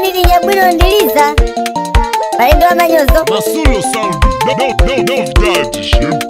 ndiri nyebwino ndiriza vaindiwa manyozo masulo sound no, no, no, no,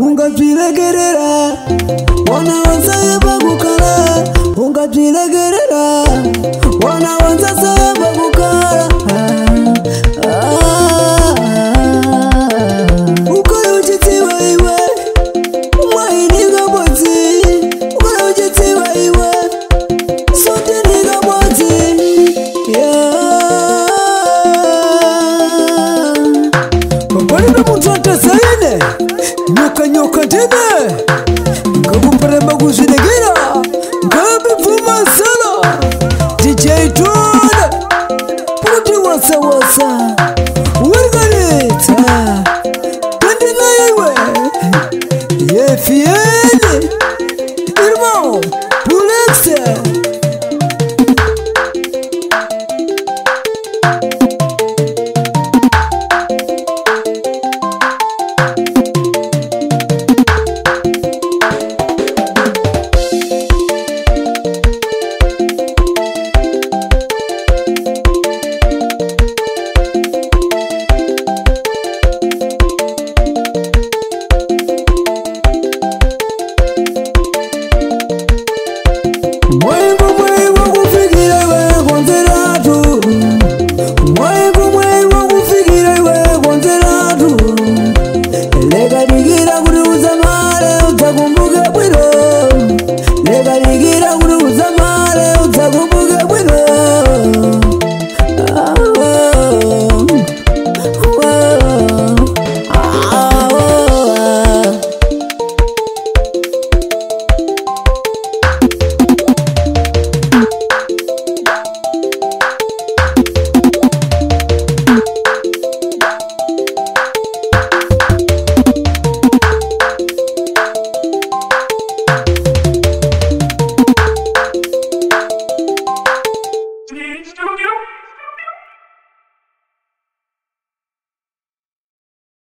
ungabyiregerera wana wasaye bagukara Bambari na mundzante zaine Nyoka nyoka dine Gabu pare magu zine gira Gabi vuma sana Gabi vuma sana